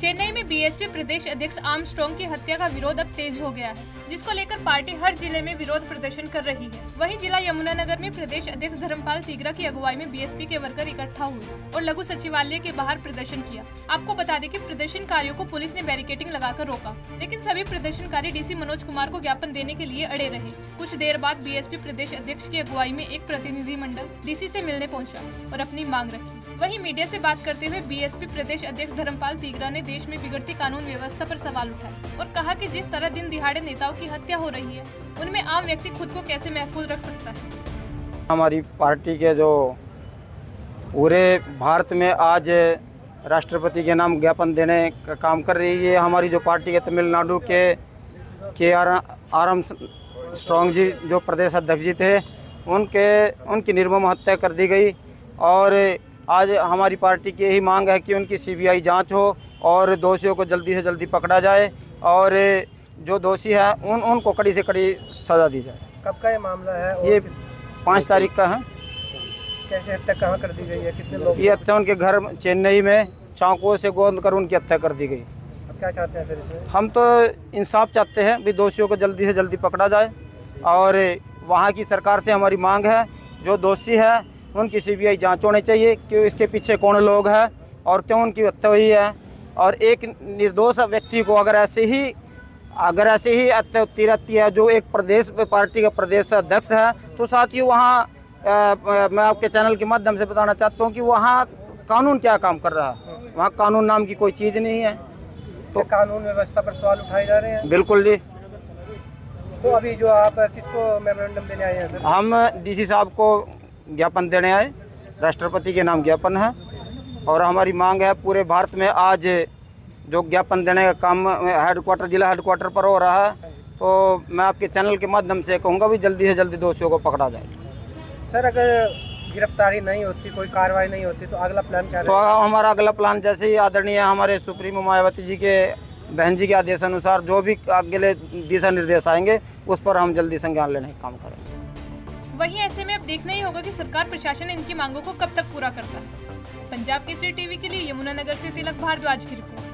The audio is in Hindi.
चेन्नई में बीएसपी प्रदेश अध्यक्ष आर्मस्ट्रॉन्ग की हत्या का विरोध अब तेज हो गया है, जिसको लेकर पार्टी हर ज़िले में विरोध प्रदर्शन कर रही है। वहीं जिला यमुनानगर में प्रदेश अध्यक्ष धर्मपाल तिगरा की अगुवाई में बीएसपी के वर्कर इकट्ठा हुए और लघु सचिवालय के बाहर प्रदर्शन किया। आपको बता दें कि प्रदर्शनकारियों को पुलिस ने बैरिकेटिंग लगाकर रोका, लेकिन सभी प्रदर्शनकारी डीसी मनोज कुमार को ज्ञापन देने के लिए अड़े रहे। कुछ देर बाद बीएसपी प्रदेश अध्यक्ष की अगुवाई में एक प्रतिनिधि मंडल डीसी से मिलने पहुँचा और अपनी मांग रखी। वही मीडिया से बात करते हुए बीएसपी प्रदेश अध्यक्ष धर्मपाल तिगरा ने देश में बिगड़ती कानून व्यवस्था पर सवाल उठाए और कहा कि जिस तरह दिन दिहाड़े नेताओं की हत्या हो रही है, उनमें आम व्यक्ति खुद को कैसे महफूज रख सकता है? हमारी पार्टी के जो पूरे भारत में आज राष्ट्रपति के नाम ज्ञापन देने का काम कर रही है हमारी जो पार्टी के तमिलनाडु के के आर आर एम स्ट्रॉन्ग जी, जो प्रदेश अध्यक्ष जी थे, उनके, उनकी निर्मम हत्या कर दी गई और आज हमारी पार्टी की यही मांग है कि उनकी सीबीआई जाँच हो और दोषियों को जल्दी से जल्दी पकड़ा जाए और जो दोषी है उन उनको कड़ी से कड़ी सज़ा दी जाए। कब का ये मामला है ये पाँच तारीख का है। कैसे हत्या कहाँ कर दी गई है? कितने लोग ये हत्या उनके घर चेन्नई में चाकुओं से गोंद कर उनकी हत्या कर दी गई। अब क्या चाहते हैं फिर इसमें? हम तो इंसाफ चाहते हैं भी दोषियों को जल्दी से जल्दी पकड़ा जाए और वहाँ की सरकार से हमारी मांग है जो दोषी है उनकी सीबीआई जाँच होनी चाहिए कि इसके पीछे कौन लोग हैं और क्यों उनकी हत्या हुई है। और एक निर्दोष व्यक्ति को अगर ऐसे ही अगर ऐसे ही हत्या होती रहती है जो एक प्रदेश पार्टी का प्रदेश अध्यक्ष है तो साथ ही वहाँ मैं आपके चैनल के माध्यम से बताना चाहता हूँ कि वहाँ कानून क्या काम कर रहा है? वहाँ कानून नाम की कोई चीज़ नहीं है। तो कानून व्यवस्था पर सवाल उठाए जा रहे हैं? बिल्कुल जी। तो अभी जो आप किसको मेमोरेंडम देने आए हैं हम डीसी साहब को ज्ञापन देने आए। राष्ट्रपति के नाम ज्ञापन है। और हमारी मांग है पूरे भारत में आज जो ज्ञापन देने का काम हेडक्वार्टर जिला हेडक्वार्टर पर हो रहा है तो मैं आपके चैनल के माध्यम से कहूँगा भी जल्दी से जल्दी दोषियों को पकड़ा जाए। सर अगर गिरफ्तारी नहीं होती कोई कार्रवाई नहीं होती तो अगला प्लान क्या तो हमारा अगला प्लान जैसे ही आदरणीय हमारे सुप्रीमो मायावती जी के बहन जी के आदेश अनुसार जो भी अगले दिशा निर्देश आएँगे उस पर हम जल्दी संज्ञान लेने का काम करेंगे। वहीं ऐसे में अब देखना ही होगा कि सरकार प्रशासन इनकी मांगों को कब तक पूरा करता है। पंजाब केसरी टीवी के लिए यमुनानगर से तिलक भारद्वाज की रिपोर्ट।